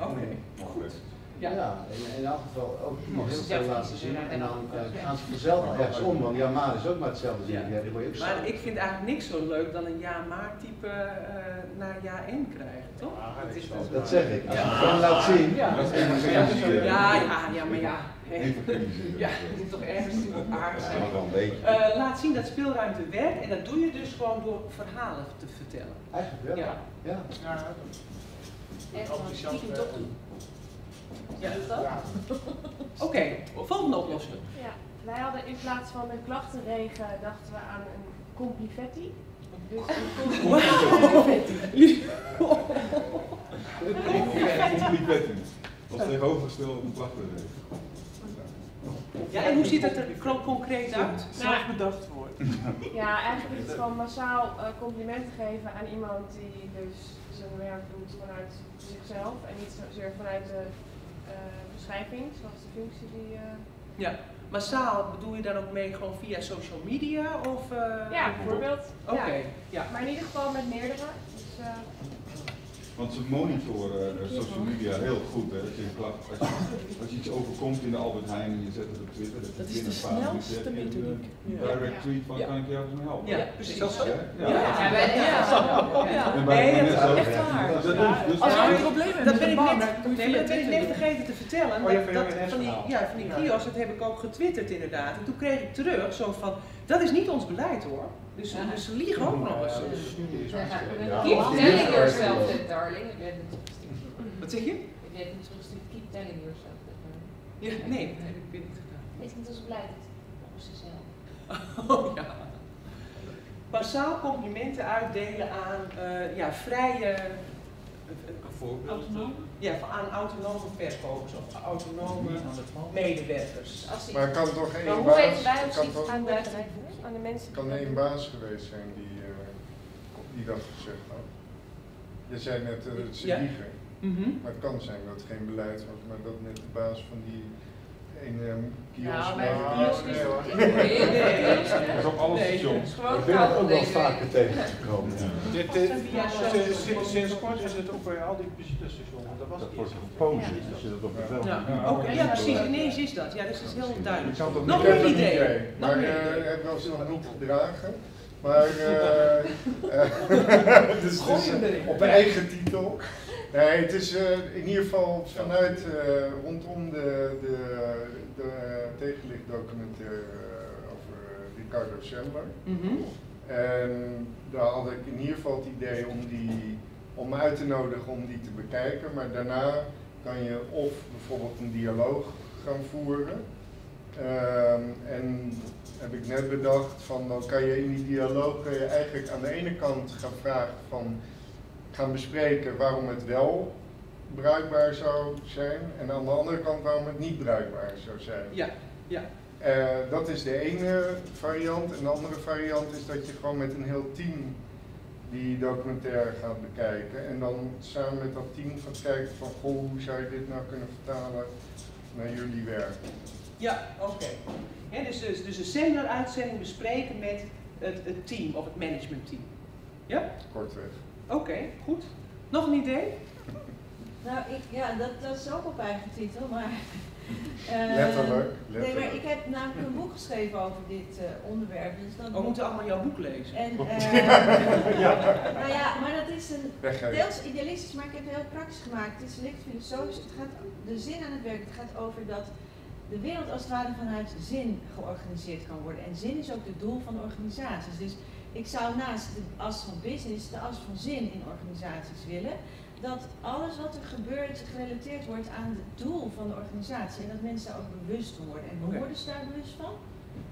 Oké. Okay. Goed. Ja, ja in, in elk geval ook heel veel laten zien en dan uh, gaan ze vanzelf ergens om, want ja maar is ook maar hetzelfde zin. Ja. Maar ik vind eigenlijk niks zo leuk dan een ja maar type uh, naar ja en krijgen, toch? Dat, is dat, dat zeg ik. Als je het gewoon laat zien. Ja, ja, ja, ja, maar ja. Ja, het moet toch ergens op aarde zijn. Uh, laat zien dat speelruimte werkt en dat doe je dus gewoon door verhalen te vertellen. Eigenlijk wel. Ja. ja. ja. Echt stiekem toch doen. Ja, dat? (laughs) Oké, okay, volgende oplossing. Ja, wij hadden in plaats van een klachtenregen dachten we aan een complifetti. Dus een complifetti. Complifetti. Als tegenovergestelde een (laughs) klachtenregen. Ja, en hoe ziet het er concreet uit? Zelf bedacht wordt. (laughs) Ja, eigenlijk is het gewoon massaal uh, complimenten geven aan iemand die dus zijn werk doet vanuit zichzelf en niet zozeer vanuit de uh, beschrijving, zoals de functie die. Uh... Ja, massaal bedoel je dan ook mee gewoon via social media of? ja, bijvoorbeeld. Oké, okay. ja. ja. Maar in ieder geval met meerdere. Dus, want ze monitoren uh, social media heel goed. Hè. Als, je klacht, als, je, als je iets overkomt in de Albert Heijn en je zet het op Twitter, dat, dat is de snelste methodiek. Een direct tweet van ja. kan ik jou mee helpen? Ja, precies. Ja, ja. ja. nee, dat is echt waar. Dus dus Als je Ja, een probleem hebt Dat ben ik net, nee, dat ben ik net vergeten te vertellen. Oh, ja, dat, van dat, jouw van die, ja, van die kiosk, dat heb ik ook getwitterd inderdaad. En toen kreeg ik terug zo van, dat is niet ons beleid hoor. Dus, dus ze liegen ook nog eens. Keep telling yourself that, darling. Ik weet het Wat zeg je? Ik weet het teruggestuurd. Keep telling yourself that, darling. Ja, nee, dat heb ik weer niet gedaan. Is niet ons beleid. Volgens zichzelf. Oh ja. Massaal complimenten uitdelen aan uh, ja, vrije. Voorbeeld. Ja, aan autonome verkopers of autonome medewerkers. Als die... Maar kan toch één maar hoe baas... weten wij kan toch, aan de, aan de mensen? kan één baas geweest zijn die, uh, die dat gezegd had. Je zei net uh, het ze ja. liegen. Mm -hmm. Maar het kan zijn dat het geen beleid was, maar dat net de baas van die ene kiosk... Nou, bij de nou, kiosk nee, is hoor. het nee, Dat is op alle Nee. stations. Ik ben er ook wel vaker tegengekomen. Sinds, sinds, sinds kort is het ook bij al die visitestations, want dat was Dat wordt gepozen als je dat op de veld Ja, oké, ja precies, ineens is dat. Ja, dat is heel duidelijk. Ik Nog meer even idee. Maar meer uh, idee. het was nog niet gedragen. Maar uh, uh, dus, dus, uh, op eigen titel. Nee, het is uh, in ieder geval vanuit uh, rondom de, de, de tegenlichtdocumentaire uh, over Ricardo Semler. Mm -hmm. En daar had ik in ieder geval het idee om die om uit te nodigen om die te bekijken. Maar daarna kan je of bijvoorbeeld een dialoog gaan voeren. Um, en heb ik net bedacht van dan kan je in die dialoog kan je eigenlijk aan de ene kant gaan vragen van gaan bespreken waarom het wel bruikbaar zou zijn en aan de andere kant waarom het niet bruikbaar zou zijn. Ja, ja. Uh, dat is de ene variant. En de andere variant is dat je gewoon met een heel team die documentaire gaat bekijken. En dan samen met dat team gaat kijken van goh, hoe zou je dit nou kunnen vertalen naar jullie werk. Ja, oké. Okay. dus, dus, dus een seminar-uitzending bespreken met het, het team of het managementteam. Ja? Kortweg. Oké, okay, goed. Nog een idee? Nou, ik, ja, dat, dat is ook op eigen titel, maar... Uh, (laughs) letterlijk, letterlijk. Nee, maar ik heb namelijk een boek geschreven over dit uh, onderwerp. Dus dan we moeten allemaal jouw boek lezen. En, (laughs) uh, (laughs) ja. Nou ja, maar dat is een deels idealistisch, maar ik heb het heel praktisch gemaakt. Het is licht filosofisch. Het gaat de zin aan het werk. Het gaat over dat de wereld als het ware vanuit zin georganiseerd kan worden. En zin is ook het doel van organisaties. Dus ik zou naast de as van business de as van zin in organisaties willen. Dat alles wat er gebeurt gerelateerd wordt aan het doel van de organisatie. En dat mensen daar ook bewust van worden. En Oké. worden ze daar bewust van?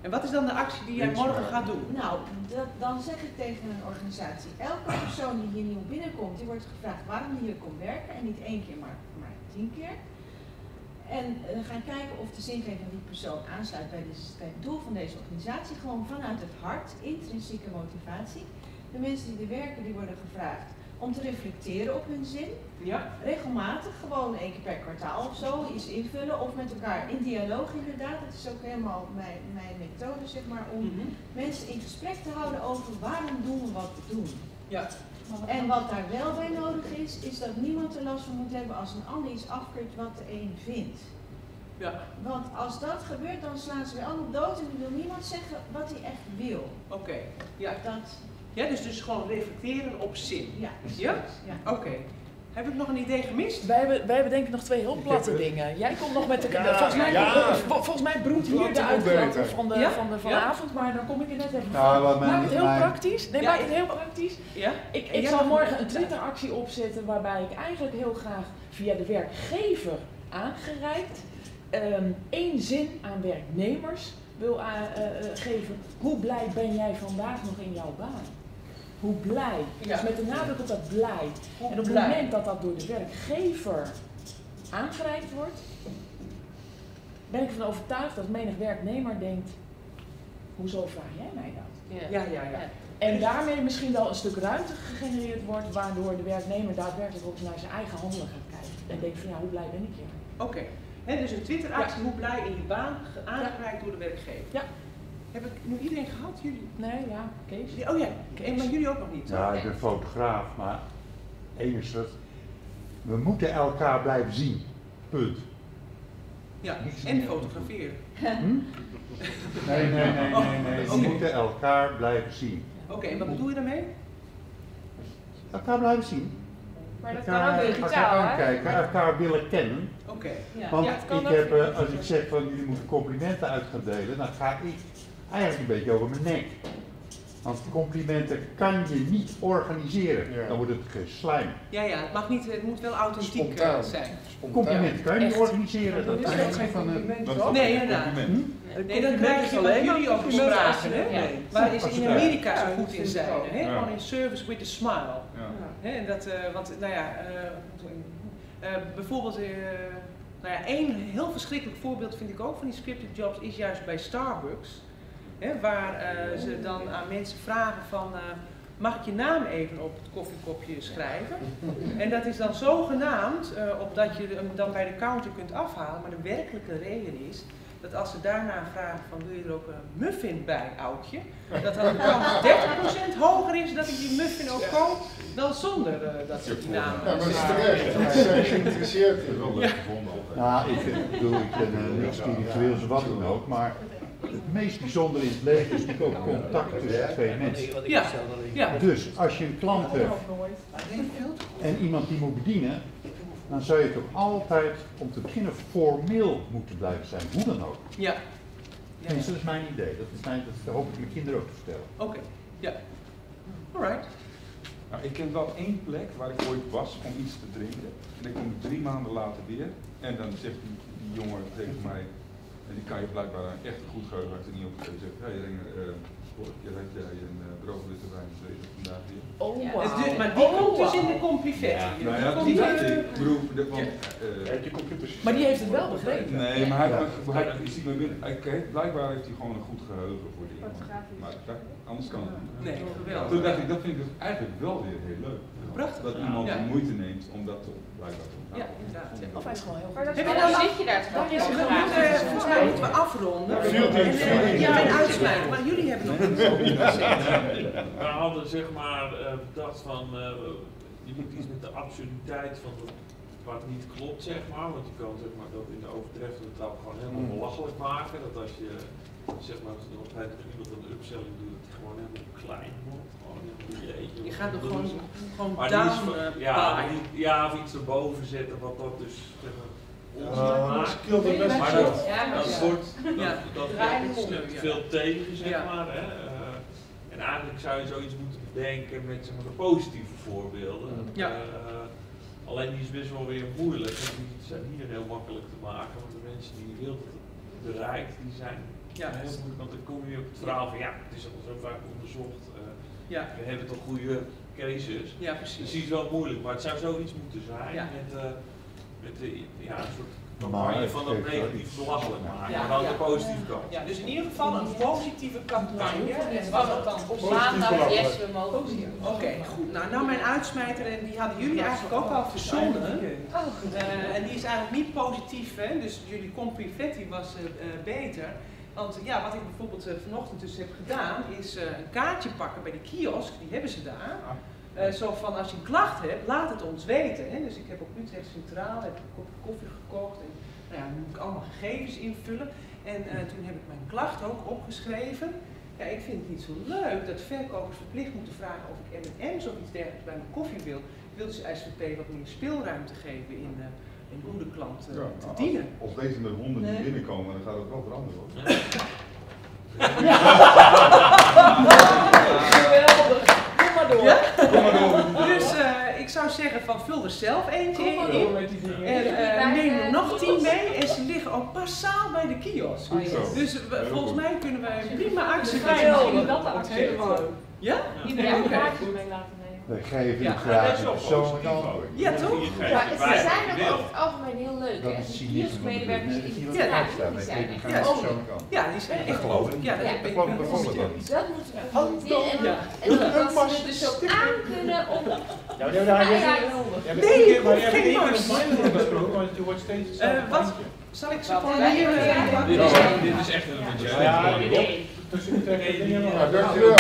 En wat is dan de actie die jij morgen gaat doen? Nou, dat, dan zeg ik tegen een organisatie, elke persoon die hier nieuw binnenkomt, die wordt gevraagd waarom die hier komt werken. En niet één keer, maar, maar tien keer. En eh, gaan kijken of de zingeving van die persoon aansluit bij het doel van deze organisatie. Gewoon vanuit het hart, intrinsieke motivatie. De mensen die er werken, die worden gevraagd om te reflecteren op hun zin. Ja. Regelmatig, gewoon één keer per kwartaal of zo, iets invullen. Of met elkaar in dialoog inderdaad. Dat is ook helemaal mijn, mijn methode, zeg maar, om Mhm. mensen in gesprek te houden over waarom doen we wat we doen. Ja. En wat daar wel bij nodig is, is dat niemand er last van moet hebben als een ander iets afkeurt wat de een vindt. Ja. Want als dat gebeurt, dan slaan ze weer allemaal dood en dan wil niemand zeggen wat hij echt wil. Oké. Ja. Dat, Ja, dus, dus gewoon reflecteren op zin. ja, Ja? ja. Oké. Heb ik nog een idee gemist? Wij hebben, wij hebben denk ik nog twee heel platte dingen. Jij komt nog met de... Ja, volgens, mij, ja. vol- volgens mij broedt hier de beter. van de, Ja? van de Ja? vanavond, maar dan kom ik er net even Nou, van. mijn- Maak het heel mijn- praktisch. Nee, Ja. maak het heel praktisch. Ja? Ik, ik zal morgen een Twitter-actie opzetten waarbij ik eigenlijk heel graag via de werkgever aangereikt ehm, één zin aan werknemers wil eh, eh, geven. Hoe blij ben jij vandaag nog in jouw baan? Hoe blij? Ja. Dus met de nadruk op dat blij. Hoe en op het blij? moment dat dat door de werkgever aangereikt wordt, ben ik ervan overtuigd dat menig werknemer denkt, hoezo vraag jij mij dat? Ja, ja, ja. En daarmee misschien wel een stuk ruimte gegenereerd wordt, waardoor de werknemer daadwerkelijk ook naar zijn eigen handelen gaat kijken. En denkt van ja, hoe blij ben ik hier? Oké. Hè, dus een Twitter-actie, hoe blij in je baan, ge- aangereikt door de werkgever. Ja. Heb ik nu iedereen gehad? Jullie? Nee, ja, Kees. Ja, Oh ja, en, maar jullie ook nog niet. Ja, ik ben fotograaf, maar het. We moeten elkaar blijven zien. Punt. Ja, en fotograferen. Hm? (laughs) Nee, nee, nee, nee, nee. We Oké. moeten elkaar blijven zien. Oké, en wat bedoel je daarmee? Elkaar blijven zien. Maar dat kan Elkaar, ook elkaar digitaal, hè? aankijken, elkaar willen kennen. Oké. Ja. Want Ja, kan ik ook heb, eh, als ik zeg van jullie moeten complimenten uit gaan delen, dan ga ik eigenlijk een beetje over mijn nek. Want complimenten kan je niet organiseren. Ja. Dan wordt het geslijm. Ja, ja, het mag niet, het moet wel authentiek eh, Spontaan. zijn. Complimenten kan je niet Echt. organiseren. Dat is je geen van een. Dat toch? ook Nee, inderdaad. Nee, dan krijg je wat jullie ook hè? Waar is in Amerika zo goed dat in zijn, hè? Gewoon in service with a smile. Ja. Hè, en dat, eh, want nou ja, eh, eh, bijvoorbeeld, eh, nou ja, één heel verschrikkelijk voorbeeld vind ik ook van die scripted jobs is juist bij Starbucks. Hè, waar eh, ze dan aan mensen vragen van, eh, mag ik je naam even op het koffiekopje schrijven? En dat is dan zogenaamd, eh opdat je hem dan bij de counter kunt afhalen, maar de werkelijke reden is dat als ze daarna vragen van wil je er ook een muffin bij, oudje? Dat dan de kans 30% hoger is dat ik die muffin ook koop dan zonder dat ze die naam Ja, maar dat is terecht. Ze zijn geïnteresseerd altijd. Nou, ik bedoel, ik ben niks spiritueels of wat dan ook, maar het meest bijzondere in het leven is natuurlijk ook contact tussen twee mensen. Ja, ja. Dus als je een klant hebt en iemand die moet bedienen, dan zou je toch altijd om te beginnen formeel moeten blijven zijn, hoe dan ook. Ja. Ja, ja. dat is mijn idee. Dat, is mijn, dat hoop ik mijn kinderen ook te vertellen. Oké, ja. Alright. Nou, ik ken wel één plek waar ik ooit was om iets te drinken. En ik kom drie maanden later weer. En dan zegt die, die jongen tegen mij, en die kan je blijkbaar een echt goed geheugen heeft er niet op gezet. Zegt, hey Ringer, uh, je weet jij een uh, droge witte wijn drinken vandaag weer. Oh, Ja. wauw. Dus dit- maar die Oh, komt dus in de compifet. Nou ja, Die komt, die eh, ik. Bedoel, de, want, Ja. eh, je computers. Maar die heeft het wel begrepen. Nee, maar hij, Ja. hij, hij, ziet me binnen. Hij, blijkbaar heeft hij gewoon een goed geheugen voor die. Fotografisch. Maar dat, anders kan het niet. Nee, geweldig. Toen dacht ik, dat vind ik dus eigenlijk wel weer heel leuk. Prachtig. Dat iemand Ja. de moeite neemt om dat te, blijkbaar te onthouden. Ja, inderdaad, ja. Of hij is gewoon heel je dan zit je daar toch Daar is het moeten, volgens mij moeten we afronden. En. Ja, en uitsluiten. Maar jullie hebben nog gezegd. We hadden zeg maar eh, bedacht van, eh, je moet iets met de absurditeit van wat, wat niet klopt zeg maar, want je kan zeg maar dat in de overtreffende taal gewoon helemaal belachelijk maken, dat als je zeg maar op het iemand een upselling doet, dat die gewoon helemaal klein wordt. Je gaat er gewoon, gewoon Maar down van- eh, ja, ja, of iets erboven zetten wat dat dus maar, Ja, scheelt het best maar wel. dat, dat ja. wordt, dat, Ja. dat veel tegen, zeg Ja. maar. Hè. Eh, en eigenlijk zou je zoiets moeten bedenken met zeg maar, de positieve voorbeelden. Ja. Eh, alleen die is best wel weer moeilijk. En die zijn hier heel makkelijk te maken, want de mensen die je wilt bereikt, die zijn Ja. heel moeilijk. Want dan kom je op het verhaal van ja, het is al zo vaak onderzocht. Eh, Ja. We hebben toch goede cases. Ja, precies. Die is wel moeilijk, maar het zou zoiets moeten zijn Ja. met, eh, met de, ja, een soort campagne het van dat negatief belachelijk maken, Ja, maar dan ja. de positieve kant. Ja, dus in ieder geval een positieve campagne. En wat het dan Op maandag, yes, we mogen. Oké, goed. Nou, nou mijn uitsmijter, en die hadden jullie eigenlijk ook al verzonnen. Eh, en die is eigenlijk niet positief, hè? dus jullie confetti was eh, eh, beter. Want ja, wat ik bijvoorbeeld eh, vanochtend dus heb gedaan, is eh, een kaartje pakken bij de kiosk, die hebben ze daar. Eh, zo van, als je een klacht hebt, laat het ons weten. Hè? Dus ik heb op Utrecht Centraal heb ik een kopje koffie gekocht. En nou ja, moet ik allemaal gegevens invullen. En toen heb ik mijn klacht ook opgeschreven. Ja, ik vind het niet zo leuk dat verkopers verplicht moeten vragen of ik M&M's of iets dergelijks bij mijn koffie wil. Ik wil dus SVP wat meer speelruimte geven in, in hoe de klant eh, Ja, te als- dienen. Als deze met honden niet Nee. binnenkomen, dan gaat het wel veranderen. hoor. (laughs) Geweldig. Kom maar door. Kom maar door. Dus eh, ik zou zeggen van vul er zelf eentje Kom maar in. die. En eh, neem er nog tien mee en ze liggen ook massaal bij de kiosk. Zo. Dus we- volgens mij kunnen wij prima actie misschien dat de actie. Ja? Ja, kaartjes mee laten Wij geven Ja, graag dat is een persoonlijk antwoord. Ja, toch? Maar ze zijn ook over het algemeen heel leuk. Dat is kioskmedewerkers mensen die die Ja. ja, die zijn echt Ja. Ja, die zijn echt geloof ik. Ja, dat Ja. ik geloof ik bijvoorbeeld. Dat moeten we en, Ja. en dat dat ze dus ook aan kunnen om... Ja, maar daar Ja, ja. bent Nee, hebt geen mars. een minor gesproken, want je wordt steeds Eh, wat zal ik zo van Ja, hier... ja, ja. Dit is, is echt een budget. Ja, tussen dingen. Ja. Dankjewel.